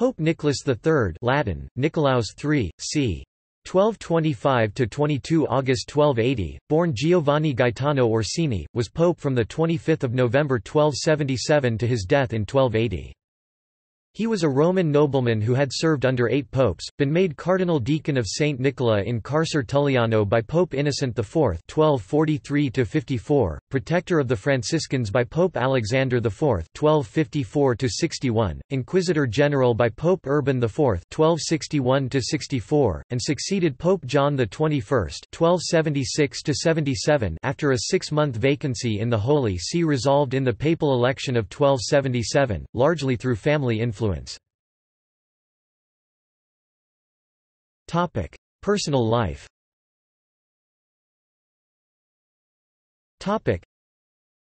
Pope Nicholas III Latin, Nicolaus III, c. 1225–22 August 1280, born Giovanni Gaetano Orsini, was pope from 25 November 1277 to his death in 1280. He was a Roman nobleman who had served under eight popes, been made cardinal deacon of St. Nicola in Carcere Tulliano by Pope Innocent IV (1243–54), protector of the Franciscans by Pope Alexander IV (1254–61), Inquisitor General by Pope Urban IV (1261–64), and succeeded Pope John XXI (1276–77) after a six-month vacancy in the Holy See resolved in the papal election of 1277, largely through family influence influence. Personal life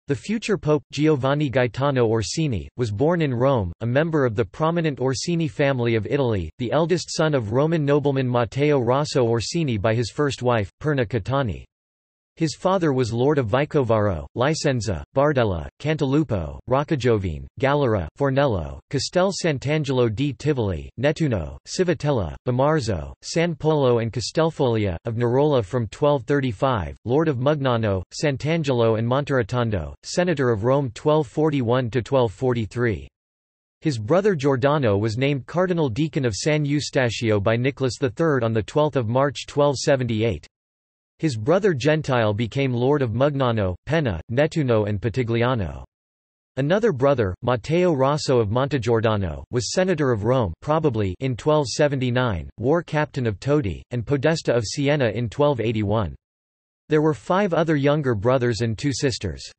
the future pope, Giovanni Gaetano Orsini, was born in Rome, a member of the prominent Orsini family of Italy, the eldest son of Roman nobleman Matteo Rosso Orsini by his first wife, Perna Caetani. His father was Lord of Vicovaro, Licenza, Bardella, Cantalupo, Roccagiovine, Gallara, Fornello, Castel Sant'Angelo di Tivoli, Nettuno, Civitella, Bomarzo, San Polo and Castelfoglia, of Nerola from 1235, Lord of Mugnano, Sant'Angelo and Monterotondo, Senator of Rome 1241–1243. His brother Giordano was named Cardinal Deacon of San Eustachio by Nicholas III on 12 March 1278. His brother Gentile became lord of Mugnano, Penna, Nettuno and Pitigliano. Another brother, Matteo Rosso of Montegiordano, was senator of Rome probably in 1279, war captain of Todi, and podesta of Siena in 1281. There were five other younger brothers and two sisters.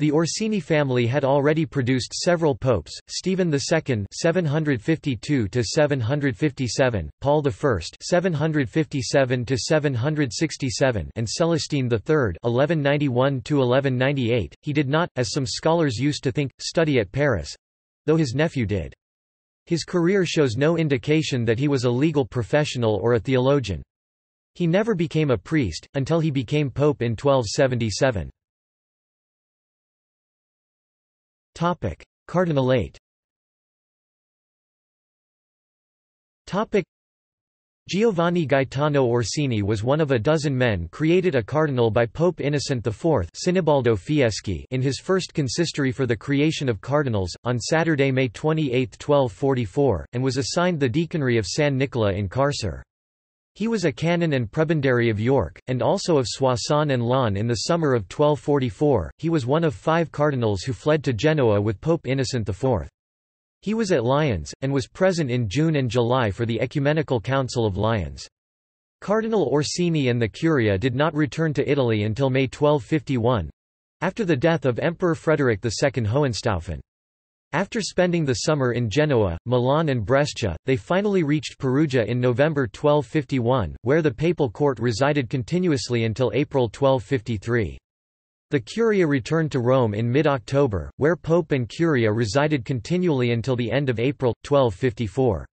The Orsini family had already produced several popes, Stephen II (752–757), Paul I (757–767), and Celestine III (1191–1198). He did not, as some scholars used to think, study at Paris, though his nephew did. His career shows no indication that he was a legal professional or a theologian. He never became a priest, until he became pope in 1277. Cardinalate Giovanni Gaetano Orsini was one of a dozen men created a cardinal by Pope Innocent IV Sinibaldo Fieschi in his first consistory for the creation of cardinals, on Saturday, May 28, 1244, and was assigned the deaconry of San Nicola in Carcere. He was a canon and prebendary of York, and also of Soissons and Laon in the summer of 1244. He was one of five cardinals who fled to Genoa with Pope Innocent IV. He was at Lyons, and was present in June and July for the Ecumenical Council of Lyons. Cardinal Orsini and the Curia did not return to Italy until May 1251—after the death of Emperor Frederick II Hohenstaufen. After spending the summer in Genoa, Milan and Brescia, they finally reached Perugia in November 1251, where the papal court resided continuously until April 1253. The Curia returned to Rome in mid-October, where Pope and Curia resided continually until the end of April, 1254.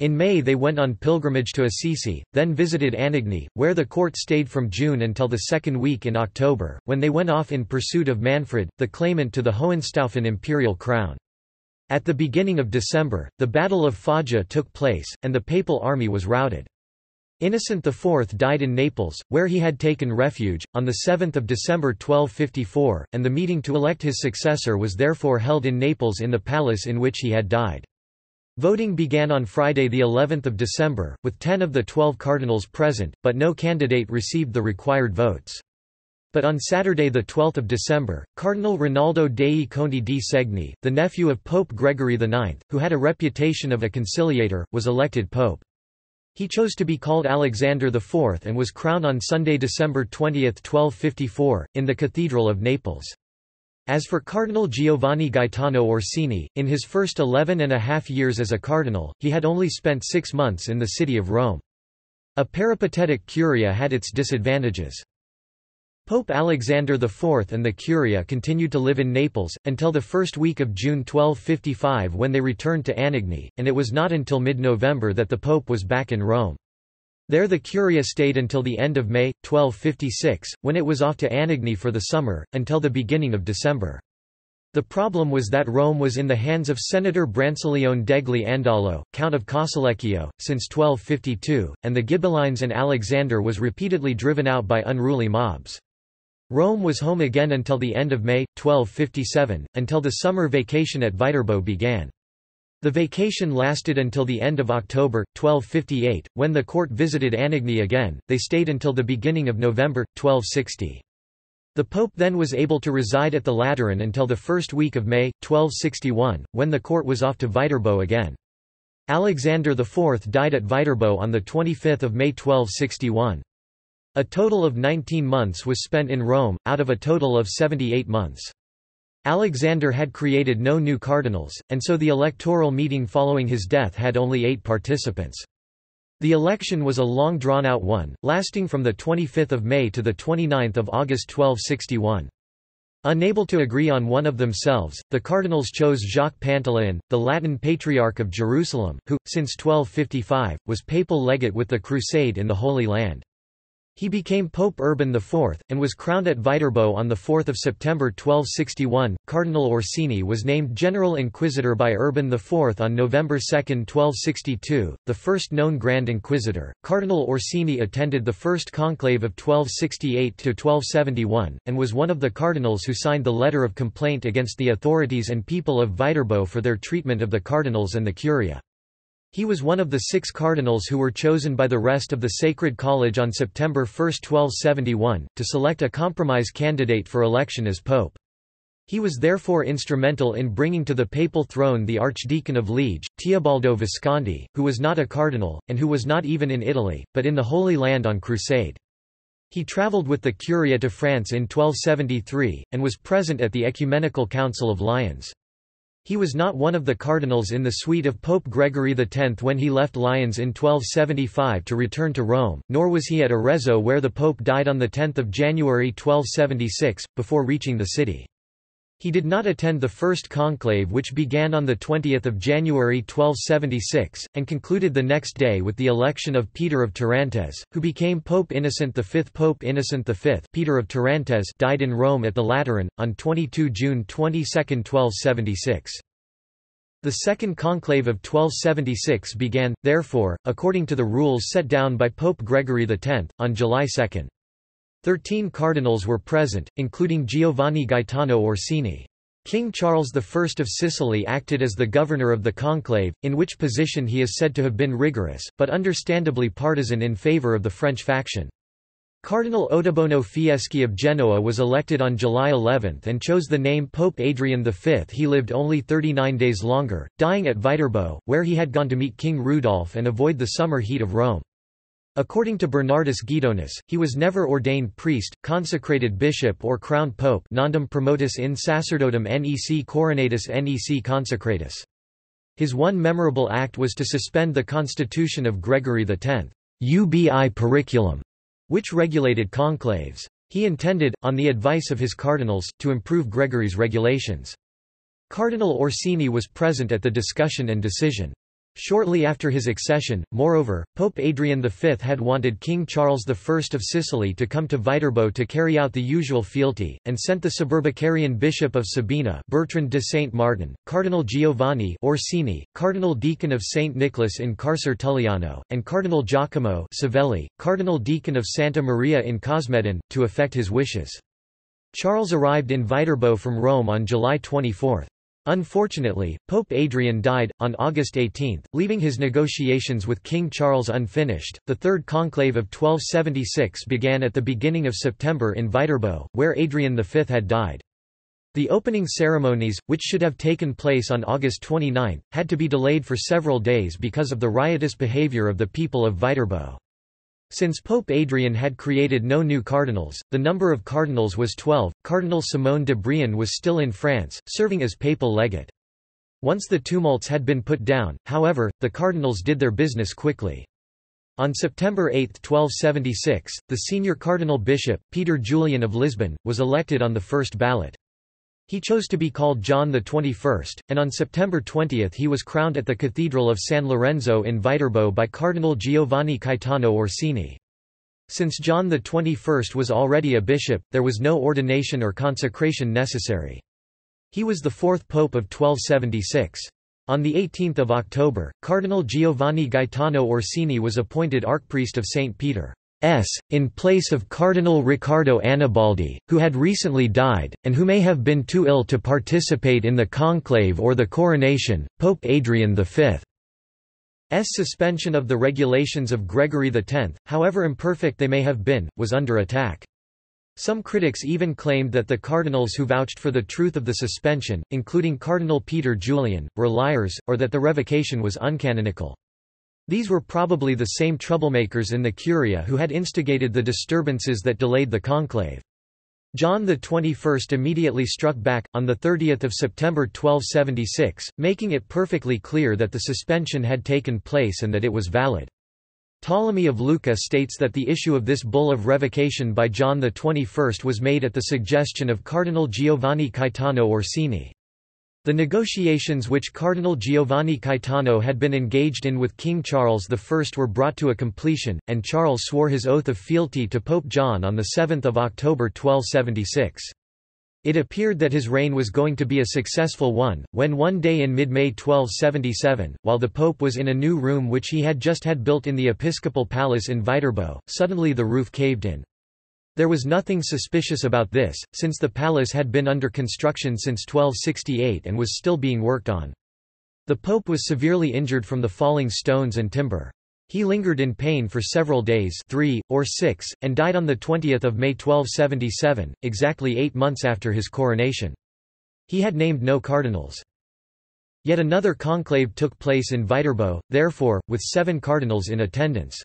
In May they went on pilgrimage to Assisi, then visited Anagni, where the court stayed from June until the second week in October, when they went off in pursuit of Manfred, the claimant to the Hohenstaufen imperial crown. At the beginning of December, the Battle of Foggia took place, and the papal army was routed. Innocent IV died in Naples, where he had taken refuge, on 7 December 1254, and the meeting to elect his successor was therefore held in Naples in the palace in which he had died. Voting began on Friday the 11th of December, with 10 of the 12 cardinals present, but no candidate received the required votes. But on Saturday 12 December, Cardinal Rinaldo dei Conti di Segni, the nephew of Pope Gregory IX, who had a reputation of a conciliator, was elected pope. He chose to be called Alexander IV and was crowned on Sunday, December 20, 1254, in the Cathedral of Naples. As for Cardinal Giovanni Gaetano Orsini, in his first eleven and a half years as a cardinal, he had only spent six months in the city of Rome. A peripatetic curia had its disadvantages. Pope Alexander IV and the Curia continued to live in Naples, until the first week of June 1255 when they returned to Anagni, and it was not until mid-November that the Pope was back in Rome. There the Curia stayed until the end of May, 1256, when it was off to Anagni for the summer, until the beginning of December. The problem was that Rome was in the hands of Senator Brancaleone degli Andalo, Count of Casalecchio, since 1252, and the Ghibellines and Alexander was repeatedly driven out by unruly mobs. Rome was home again until the end of May, 1257, until the summer vacation at Viterbo began. The vacation lasted until the end of October, 1258, when the court visited Anagni again, they stayed until the beginning of November, 1260. The Pope then was able to reside at the Lateran until the first week of May, 1261, when the court was off to Viterbo again. Alexander IV died at Viterbo on 25 May 1261. A total of 19 months was spent in Rome, out of a total of 78 months. Alexander had created no new cardinals, and so the electoral meeting following his death had only eight participants. The election was a long drawn-out one, lasting from 25 May to 29 August 1261. Unable to agree on one of themselves, the cardinals chose Jacques Pantaleon, the Latin Patriarch of Jerusalem, who, since 1255, was papal legate with the Crusade in the Holy Land. He became Pope Urban IV, and was crowned at Viterbo on 4 September 1261. Cardinal Orsini was named General Inquisitor by Urban IV on November 2, 1262, the first known Grand Inquisitor. Cardinal Orsini attended the first conclave of 1268–1271, and was one of the cardinals who signed the letter of complaint against the authorities and people of Viterbo for their treatment of the cardinals and the curia. He was one of the six cardinals who were chosen by the rest of the Sacred College on September 1, 1271, to select a compromise candidate for election as pope. He was therefore instrumental in bringing to the papal throne the Archdeacon of Liege, Teobaldo Visconti, who was not a cardinal, and who was not even in Italy, but in the Holy Land on crusade. He travelled with the Curia to France in 1273, and was present at the Ecumenical Council of Lyons. He was not one of the cardinals in the suite of Pope Gregory X when he left Lyons in 1275 to return to Rome, nor was he at Arezzo where the Pope died on 10 January 1276, before reaching the city. He did not attend the first conclave which began on 20 January 1276, and concluded the next day with the election of Peter of Tarentaise, who became Pope Innocent V. Pope Innocent V Peter of Tarentaise died in Rome at the Lateran, on 22 June 22, 1276. The Second Conclave of 1276 began, therefore, according to the rules set down by Pope Gregory X, on July 2. Thirteen cardinals were present, including Giovanni Gaetano Orsini. King Charles I of Sicily acted as the governor of the conclave, in which position he is said to have been rigorous, but understandably partisan in favour of the French faction. Cardinal Ottobono Fieschi of Genoa was elected on July 11 and chose the name Pope Adrian V. He lived only 39 days longer, dying at Viterbo, where he had gone to meet King Rudolf and avoid the summer heat of Rome. According to Bernardus Guidonis, he was never ordained priest, consecrated bishop or crowned pope nondum promotus in sacerdotem nec coronatus nec consecratus. His one memorable act was to suspend the constitution of Gregory X, ubi periculum, which regulated conclaves. He intended, on the advice of his cardinals, to improve Gregory's regulations. Cardinal Orsini was present at the discussion and decision. Shortly after his accession, moreover, Pope Adrian V had wanted King Charles I of Sicily to come to Viterbo to carry out the usual fealty, and sent the Suburbicarian Bishop of Sabina Bertrand de Saint Martin, Cardinal Giovanni Orsini, Cardinal Deacon of Saint Nicholas in Carcere Tulliano, and Cardinal Giacomo Savelli, Cardinal Deacon of Santa Maria in Cosmedin, to effect his wishes. Charles arrived in Viterbo from Rome on July 24. Unfortunately, Pope Adrian died, on August 18, leaving his negotiations with King Charles unfinished. The Third Conclave of 1276 began at the beginning of September in Viterbo, where Adrian V had died. The opening ceremonies, which should have taken place on August 29, had to be delayed for several days because of the riotous behavior of the people of Viterbo. Since Pope Adrian had created no new cardinals, the number of cardinals was 12. Cardinal Simone de Brion was still in France, serving as papal legate. Once the tumults had been put down, however, the cardinals did their business quickly. On September 8, 1276, the senior cardinal bishop, Peter Julian of Lisbon, was elected on the first ballot. He chose to be called John XXI, and on September 20 he was crowned at the Cathedral of San Lorenzo in Viterbo by Cardinal Giovanni Caetano Orsini. Since John XXI was already a bishop, there was no ordination or consecration necessary. He was the fourth pope of 1276. On 18 October, Cardinal Giovanni Gaetano Orsini was appointed archpriest of St. Peter. S. in place of Cardinal Riccardo Annibaldi, who had recently died, and who may have been too ill to participate in the conclave or the coronation, Pope Adrian V. S suspension of the regulations of Gregory X, however imperfect they may have been, was under attack. Some critics even claimed that the cardinals who vouched for the truth of the suspension, including Cardinal Peter Julian, were liars, or that the revocation was uncanonical. These were probably the same troublemakers in the Curia who had instigated the disturbances that delayed the conclave. John XXI immediately struck back, on 30 September 1276, making it perfectly clear that the suspension had taken place and that it was valid. Ptolemy of Lucca states that the issue of this bull of revocation by John XXI was made at the suggestion of Cardinal Giovanni Caetano Orsini. The negotiations which Cardinal Giovanni Caetano had been engaged in with King Charles I were brought to a completion, and Charles swore his oath of fealty to Pope John on 7 October 1276. It appeared that his reign was going to be a successful one, when one day in mid-May 1277, while the Pope was in a new room which he had just had built in the episcopal palace in Viterbo, suddenly the roof caved in. There was nothing suspicious about this, since the palace had been under construction since 1268 and was still being worked on. The pope was severely injured from the falling stones and timber. He lingered in pain for several days three, or six, and died on 20 May 1277, exactly eight months after his coronation. He had named no cardinals. Yet another conclave took place in Viterbo, therefore, with seven cardinals in attendance.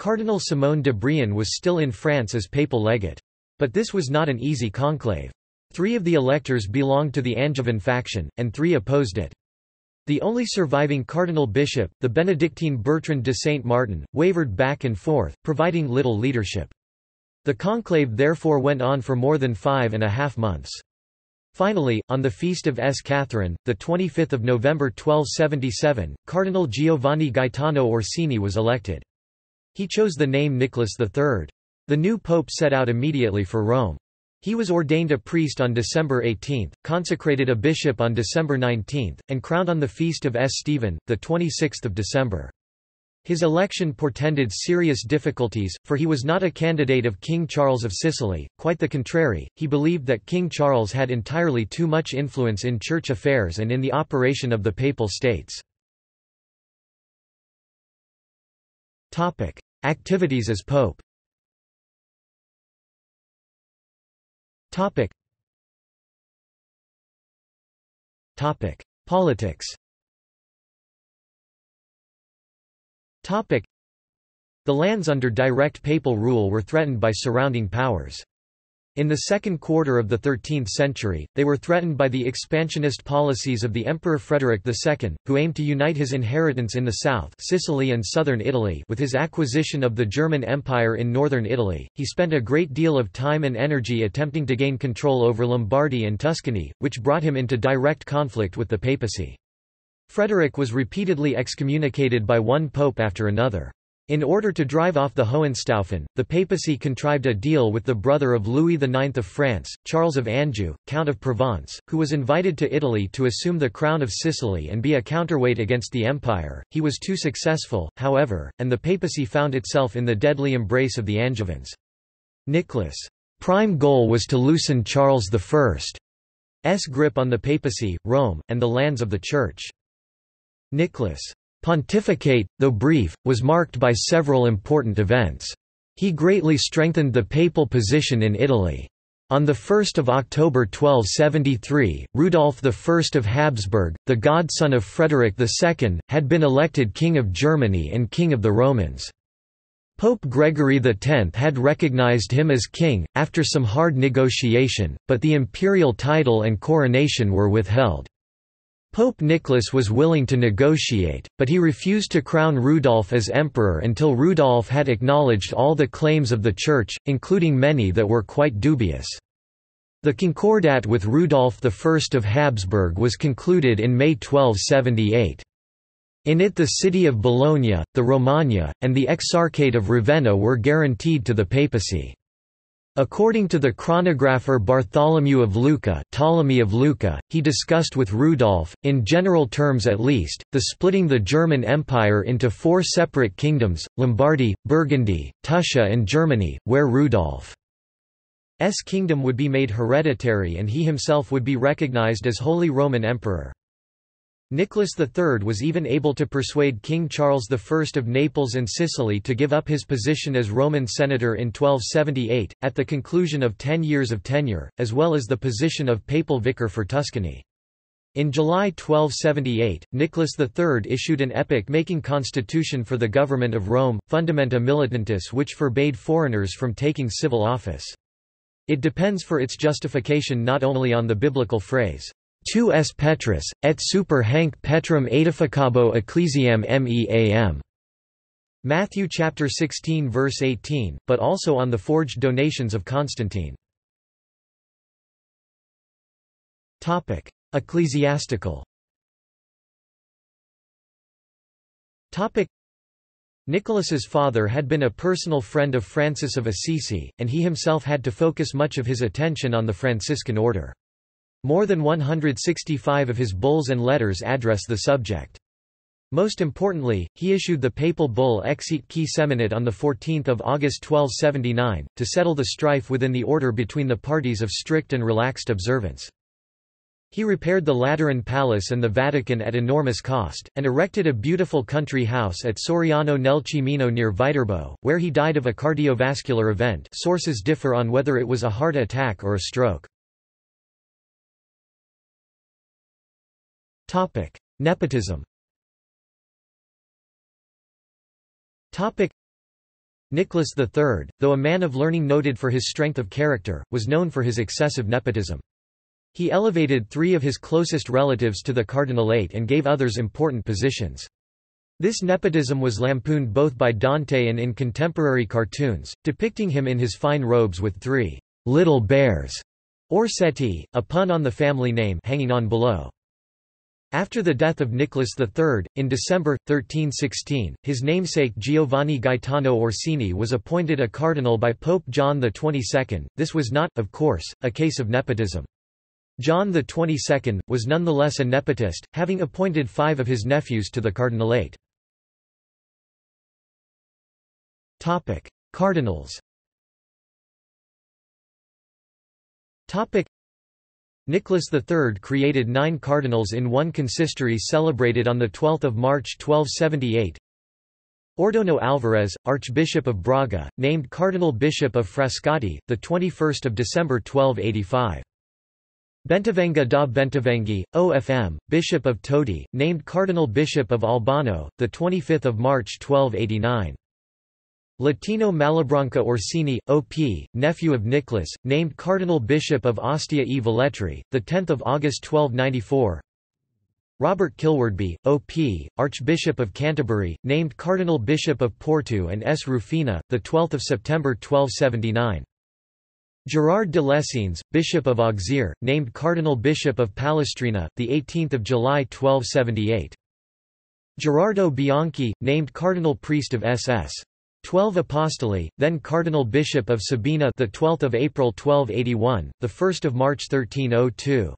Cardinal Simone de Brion was still in France as papal legate. But this was not an easy conclave. Three of the electors belonged to the Angevin faction, and three opposed it. The only surviving cardinal bishop, the Benedictine Bertrand de Saint Martin, wavered back and forth, providing little leadership. The conclave therefore went on for more than five and a half months. Finally, on the feast of S. Catherine, 25 November 1277, Cardinal Giovanni Gaetano Orsini was elected. He chose the name Nicholas III. The new pope set out immediately for Rome. He was ordained a priest on December 18, consecrated a bishop on December 19, and crowned on the feast of S. Stephen, 26 December. His election portended serious difficulties, for he was not a candidate of King Charles of Sicily, quite the contrary, he believed that King Charles had entirely too much influence in church affairs and in the operation of the Papal States. Topic: Activities as pope. Topic. Topic: Politics. Topic: The lands under direct papal rule were threatened by surrounding powers. In the second quarter of the 13th century, they were threatened by the expansionist policies of the Emperor Frederick II, who aimed to unite his inheritance in the south Sicily and southern Italy with his acquisition of the German Empire in northern Italy. He spent a great deal of time and energy attempting to gain control over Lombardy and Tuscany, which brought him into direct conflict with the papacy. Frederick was repeatedly excommunicated by one pope after another. In order to drive off the Hohenstaufen, the papacy contrived a deal with the brother of Louis IX of France, Charles of Anjou, Count of Provence, who was invited to Italy to assume the crown of Sicily and be a counterweight against the empire. He was too successful, however, and the papacy found itself in the deadly embrace of the Angevins. Nicholas' prime goal was to loosen Charles I's grip on the papacy, Rome, and the lands of the Church. Nicholas' pontificate, though brief, was marked by several important events. He greatly strengthened the papal position in Italy. On 1 October 1273, Rudolf I of Habsburg, the godson of Frederick II, had been elected King of Germany and King of the Romans. Pope Gregory X had recognized him as king, after some hard negotiation, but the imperial title and coronation were withheld. Pope Nicholas was willing to negotiate, but he refused to crown Rudolf as emperor until Rudolf had acknowledged all the claims of the Church, including many that were quite dubious. The Concordat with Rudolf I of Habsburg was concluded in May 1278. In it the city of Bologna, the Romagna, and the Exarchate of Ravenna were guaranteed to the papacy. According to the chronographer Bartholomew of Lucca, Ptolemy of Lucca, he discussed with Rudolf, in general terms at least, the splitting the German Empire into four separate kingdoms, Lombardy, Burgundy, Tuscia and Germany, where Rudolf's kingdom would be made hereditary and he himself would be recognized as Holy Roman Emperor. Nicholas III was even able to persuade King Charles I of Naples and Sicily to give up his position as Roman senator in 1278, at the conclusion of ten years of tenure, as well as the position of papal vicar for Tuscany. In July 1278, Nicholas III issued an epoch-making constitution for the government of Rome, Fundamenta Militantis which forbade foreigners from taking civil office. It depends for its justification not only on the biblical phrase, Tu es Petrus, et super hanc Petrum edificabo ecclesiam meam. Matthew chapter 16 verse 18, but also on the forged donations of Constantine. Topic: Ecclesiastical. Topic: Nicholas's father had been a personal friend of Francis of Assisi, and he himself had to focus much of his attention on the Franciscan order. More than 165 of his bulls and letters address the subject. Most importantly, he issued the papal bull Exiit qui seminat on 14 August 1279, to settle the strife within the order between the parties of strict and relaxed observance. He repaired the Lateran Palace and the Vatican at enormous cost, and erected a beautiful country house at Soriano nel Cimino near Viterbo, where he died of a cardiovascular event sources differ on whether it was a heart attack or a stroke. Topic: Nepotism. Topic: Nicholas III, though a man of learning noted for his strength of character, was known for his excessive nepotism. He elevated three of his closest relatives to the cardinalate and gave others important positions. This nepotism was lampooned both by Dante and in contemporary cartoons, depicting him in his fine robes with three little bears, or seti, a pun on the family name hanging on below. After the death of Nicholas III, in December, 1316, his namesake Giovanni Gaetano Orsini was appointed a cardinal by Pope John XXII. This was not, of course, a case of nepotism. John XXII, was nonetheless a nepotist, having appointed five of his nephews to the cardinalate. Cardinals Nicholas III created nine cardinals in one consistory celebrated on 12 March 1278. Ordono Alvarez, Archbishop of Braga, named Cardinal Bishop of Frascati, 21 December 1285. Bentivenga da Bentivengi, OFM, Bishop of Todi, named Cardinal Bishop of Albano, 25 March 1289. Latino Malabranca Orsini, OP, nephew of Nicholas, named Cardinal Bishop of Ostia e Velletri, 10 August 1294 Robert Kilwardby, OP, Archbishop of Canterbury, named Cardinal Bishop of Porto and S. Rufina, 12 September 1279 Gerard de Lessines, Bishop of Auxerre, named Cardinal Bishop of Palestrina, 18 July 1278 Gerardo Bianchi, named Cardinal Priest of SS. 12 Apostoli, then Cardinal Bishop of Sabina, the 12th of April 1281, the 1st of March 1302.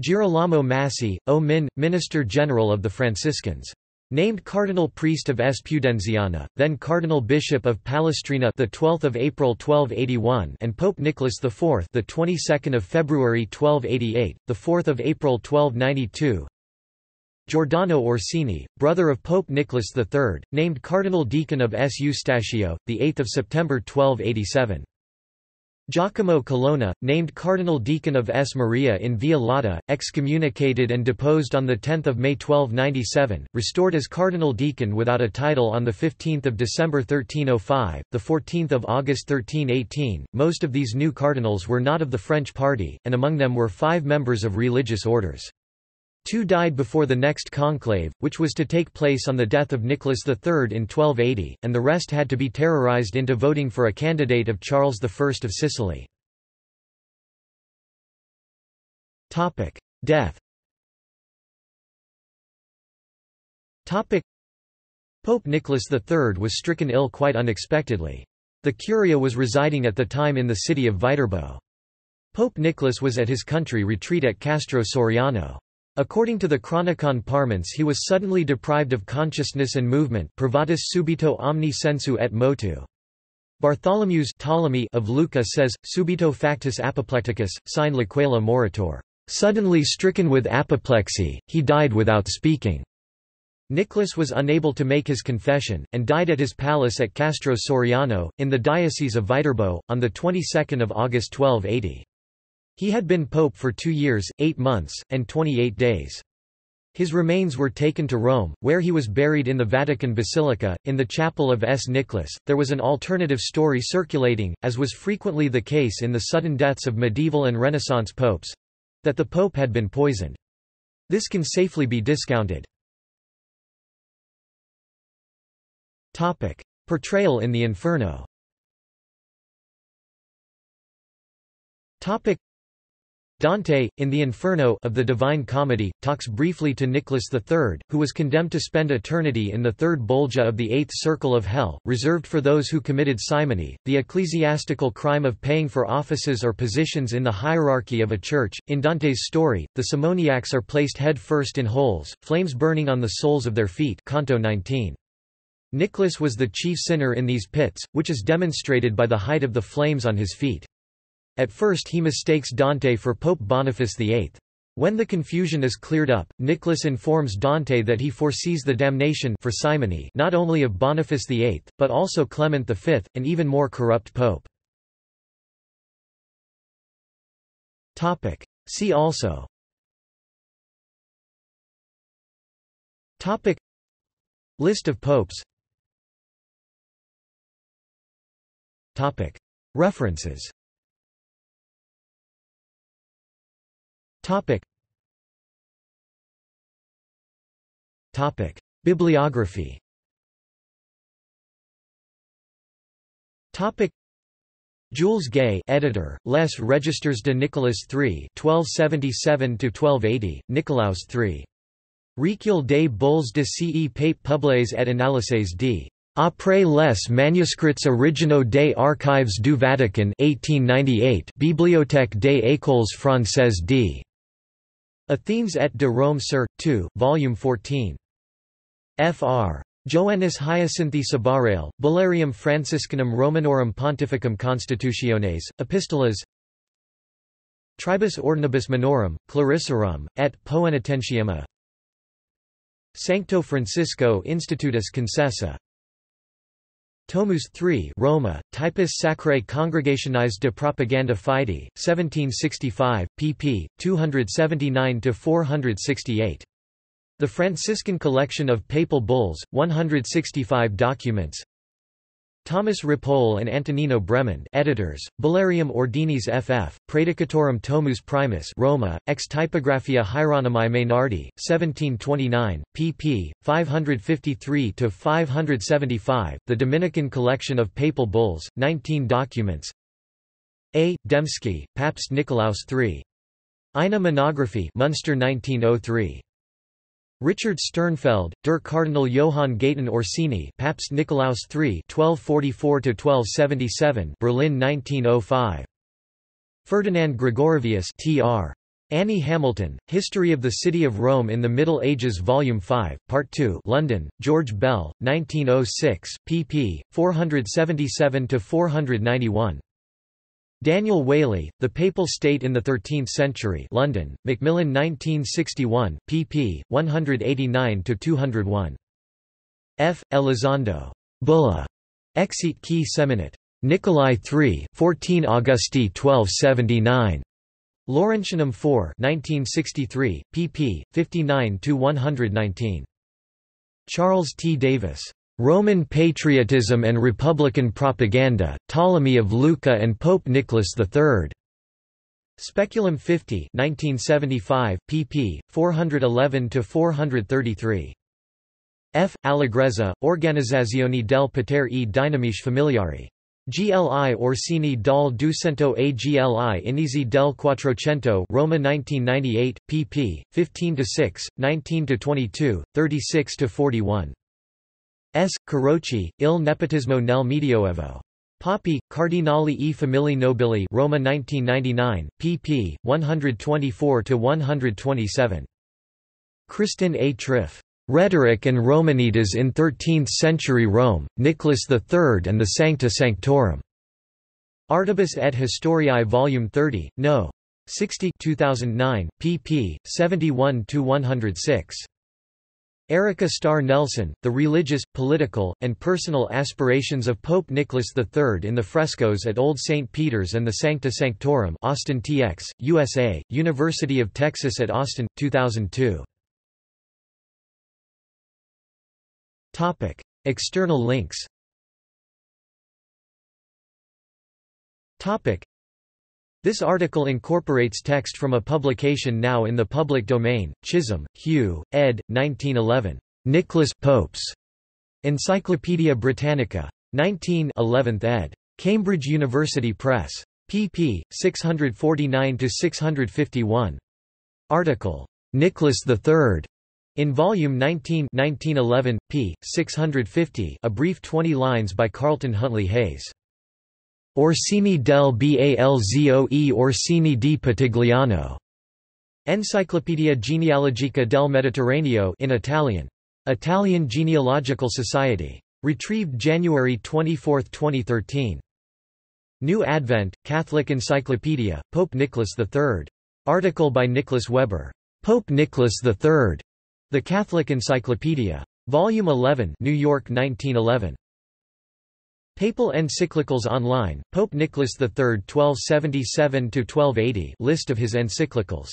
Girolamo Massi, O Min, Minister General of the Franciscans. Named Cardinal Priest of Espudenziana, then Cardinal Bishop of Palestrina, the 12th of April 1281, and Pope Nicholas IV, the 22nd of February 1288, the 4th of April 1292. Giordano Orsini, brother of Pope Nicholas III, named Cardinal Deacon of S. Eustachio, 8 September 1287. Giacomo Colonna, named Cardinal Deacon of S. Maria in Via Lata, excommunicated and deposed on 10 May 1297, restored as Cardinal Deacon without a title on 15 December 1305, 14 August 1318. Most of these new cardinals were not of the French party, and among them were five members of religious orders. Two died before the next conclave, which was to take place on the death of Nicholas III in 1280, and the rest had to be terrorized into voting for a candidate of Charles I of Sicily. Death Pope Nicholas III was stricken ill quite unexpectedly. The Curia was residing at the time in the city of Viterbo. Pope Nicholas was at his country retreat at Castro Soriano. According to the Chronicon Parmens he was suddenly deprived of consciousness and movement privatus subito omni sensu et motu. Bartholomew's Ptolemy of Lucca says, subito factus apoplecticus, sine liquela moritor. Suddenly stricken with apoplexy, he died without speaking. Nicholas was unable to make his confession, and died at his palace at Castro Soriano, in the Diocese of Viterbo, on the 22nd of August 1280. He had been pope for two years, eight months, and 28 days. His remains were taken to Rome, where he was buried in the Vatican Basilica, in the chapel of S. Nicholas. There was an alternative story circulating, as was frequently the case in the sudden deaths of medieval and Renaissance popes that the pope had been poisoned. This can safely be discounted. Topic: Portrayal in the Inferno. Topic: Dante, in the Inferno of the Divine Comedy, talks briefly to Nicholas III, who was condemned to spend eternity in the third bolgia of the eighth circle of hell, reserved for those who committed simony, the ecclesiastical crime of paying for offices or positions in the hierarchy of a church. In Dante's story, the simoniacs are placed head first in holes, flames burning on the soles of their feet Canto 19. Nicholas was the chief sinner in these pits, which is demonstrated by the height of the flames on his feet. At first he mistakes Dante for Pope Boniface VIII. When the confusion is cleared up, Nicholas informs Dante that he foresees the damnation for simony not only of Boniface VIII, but also Clement V, an even more corrupt pope. See also. Topic. List of popes. Topic. References Topic. Topic. Bibliography Topic. Jules Gay, editor, Les Registers de Nicolas III, 1277–1280, Nicolaus III. Recueil des bulles de ce pape publiés et analyses d. Après les manuscrits originaux des Archives du Vatican 1898 Bibliothèque des Écoles Françaises d. Athènes et de Rome Sir, 2, Volume 14. Fr. Joannis Hyacinthi Sabarail, Bullarium Franciscanum Romanorum Pontificum Constitutiones, Epistolas Tribus Ordinibus Minorum, Clarissarum, et Poenitentiama Sancto Francisco Institutus Concessa Tomus III Roma, Typus Sacrae Congregationis de Propaganda Fide, 1765, pp. 279–468. The Franciscan Collection of Papal Bulls, 165 documents Thomas Ripoll and Antonino Bremond editors, Bullarium Ordinis ff, Praedicatorum Tomus Primus Roma, ex typographia Hieronymi Maynardi, 1729, pp. 553–575, The Dominican Collection of Papal Bulls, 19 documents A. Dembski, Pabst Nicolaus III. Ina Monography Munster 1903. Richard Sternfeld, Der Cardinal Johann Gaetan Orsini, Pabst Nikolaus III (1244–1277), Berlin 1905. Ferdinand Gregorovius, Tr. Annie Hamilton, History of the City of Rome in the Middle Ages Volume 5, Part 2 London, George Bell, 1906, pp. 477–491. Daniel Waley, The Papal State in the Thirteenth Century London, Macmillan 1961, pp. 189–201. F. Elizondo. Bulla. Exiit qui seminat. Nicolai III 14 Augusti 1279. Laurentianum 4 1963, pp. 59–119. Charles T. Davis. Roman Patriotism and Republican Propaganda, Ptolemy of Lucca and Pope Nicholas III. Speculum 50 1975, pp. 411–433. F. Allegrezza, Organizzazione del Potere e Dinamiche Familiari. GLI Orsini dal Duecento a GLI Inizi del Quattrocento Roma 1998, pp. 15 to 6, 19–22, 36–41. S. Carocci, Il nepotismo nel Medioevo. Papi, Cardinali e Famiglie Nobili Roma 1999, pp. 124–127. Kristin A. Triff. Rhetoric and Romanitas in Thirteenth-Century Rome, Nicholas III and the Sancta Sanctorum. Artibus et Historiae Vol. 30, No. 60 2009, pp. 71–106. Erica Starr Nelson, The Religious, Political, and Personal Aspirations of Pope Nicholas III in the Frescoes at Old St. Peter's and the Sancta Sanctorum Austin TX, USA, University of Texas at Austin, 2002. External links this article incorporates text from a publication now in the public domain, Chisholm, Hugh, ed. 1911. Nicholas Popes. Encyclopædia Britannica. 19 11th ed. Cambridge University Press. pp. 649–651. Article. Nicholas III. In Volume 19 1911, p. 650 a brief 20 lines by Carlton Huntley Hayes. Orsini del Balzoe Orsini di Pitigliano. Enciclopedia genealogica del Mediterraneo in Italian. Italian Genealogical Society. Retrieved January 24, 2013. New Advent, Catholic Encyclopedia, Pope Nicholas III. Article by Nicholas Weber. Pope Nicholas III. The Catholic Encyclopedia. Volume 11 New York 1911. Papal encyclicals online, Pope Nicholas III 1277–1280 list of his encyclicals